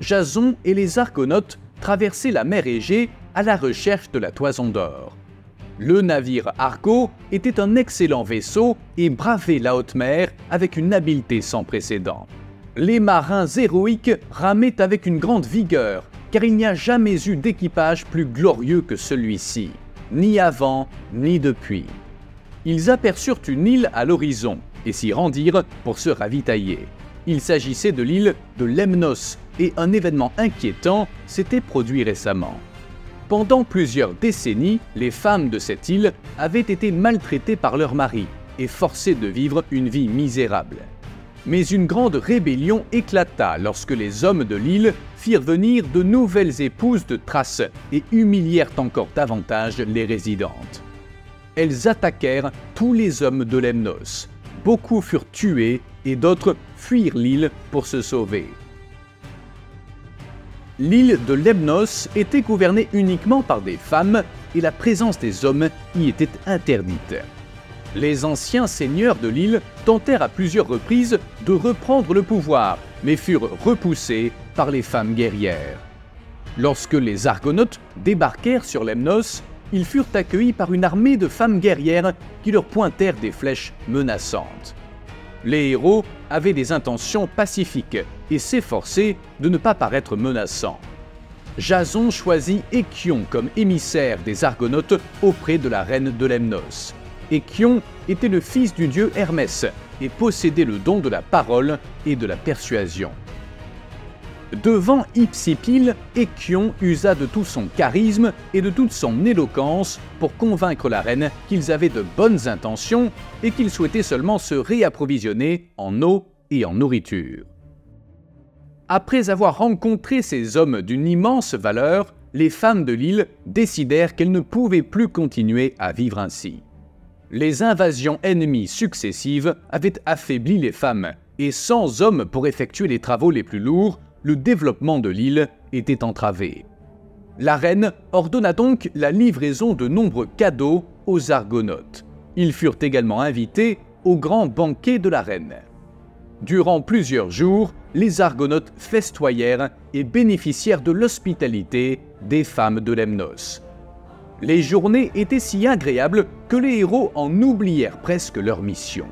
Jason et les Argonautes traversaient la mer Égée à la recherche de la toison d'or. Le navire Argo était un excellent vaisseau et bravait la haute mer avec une habileté sans précédent. Les marins héroïques ramaient avec une grande vigueur, car il n'y a jamais eu d'équipage plus glorieux que celui-ci, ni avant ni depuis. Ils aperçurent une île à l'horizon et s'y rendirent pour se ravitailler. Il s'agissait de l'île de Lemnos et un événement inquiétant s'était produit récemment. Pendant plusieurs décennies, les femmes de cette île avaient été maltraitées par leurs maris et forcées de vivre une vie misérable. Mais une grande rébellion éclata lorsque les hommes de l'île firent venir de nouvelles épouses de Thrace et humilièrent encore davantage les résidentes. Elles attaquèrent tous les hommes de Lemnos. Beaucoup furent tués et d'autres fuirent l'île pour se sauver. L'île de Lemnos était gouvernée uniquement par des femmes et la présence des hommes y était interdite. Les anciens seigneurs de l'île tentèrent à plusieurs reprises de reprendre le pouvoir, mais furent repoussés par les femmes guerrières. Lorsque les Argonautes débarquèrent sur Lemnos, ils furent accueillis par une armée de femmes guerrières qui leur pointèrent des flèches menaçantes. Les héros avaient des intentions pacifiques et s'efforçaient de ne pas paraître menaçants. Jason choisit Échion comme émissaire des Argonautes auprès de la reine de Lemnos. Échion était le fils du dieu Hermès et possédait le don de la parole et de la persuasion. Devant Hypsipyle, Échion usa de tout son charisme et de toute son éloquence pour convaincre la reine qu'ils avaient de bonnes intentions et qu'ils souhaitaient seulement se réapprovisionner en eau et en nourriture. Après avoir rencontré ces hommes d'une immense valeur, les femmes de l'île décidèrent qu'elles ne pouvaient plus continuer à vivre ainsi. Les invasions ennemies successives avaient affaibli les femmes, et sans hommes pour effectuer les travaux les plus lourds, le développement de l'île était entravé. La reine ordonna donc la livraison de nombreux cadeaux aux Argonautes. Ils furent également invités au grand banquet de la reine. Durant plusieurs jours, les Argonautes festoyèrent et bénéficièrent de l'hospitalité des femmes de Lemnos. Les journées étaient si agréables que les héros en oublièrent presque leur mission.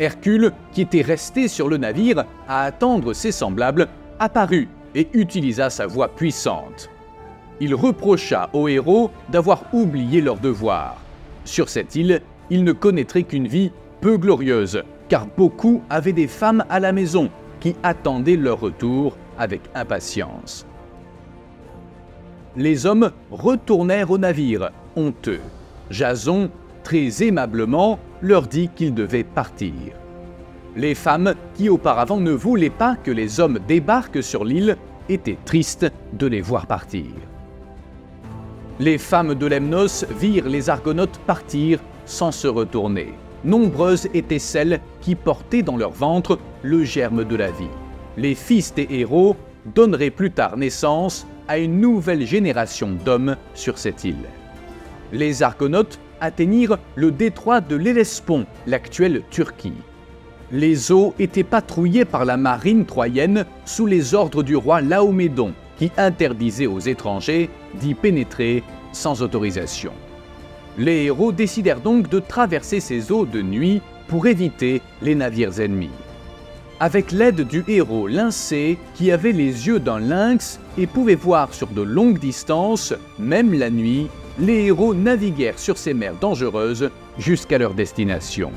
Hercule, qui était resté sur le navire à attendre ses semblables, apparut et utilisa sa voix puissante. Il reprocha aux héros d'avoir oublié leur devoir. Sur cette île, ils ne connaîtraient qu'une vie peu glorieuse, car beaucoup avaient des femmes à la maison qui attendaient leur retour avec impatience. Les hommes retournèrent au navire, honteux. Jason, très aimablement, leur dit qu'ils devaient partir. Les femmes, qui auparavant ne voulaient pas que les hommes débarquent sur l'île, étaient tristes de les voir partir. Les femmes de Lemnos virent les Argonautes partir sans se retourner. Nombreuses étaient celles qui portaient dans leur ventre le germe de la vie. Les fils des héros donneraient plus tard naissance à une nouvelle génération d'hommes sur cette île. Les Argonautes atteignirent le détroit de l'Hellespont, l'actuelle Turquie. Les eaux étaient patrouillées par la marine troyenne sous les ordres du roi Laomédon, qui interdisait aux étrangers d'y pénétrer sans autorisation. Les héros décidèrent donc de traverser ces eaux de nuit pour éviter les navires ennemis. Avec l'aide du héros Lyncée, qui avait les yeux d'un lynx et pouvait voir sur de longues distances, même la nuit, les héros naviguèrent sur ces mers dangereuses jusqu'à leur destination.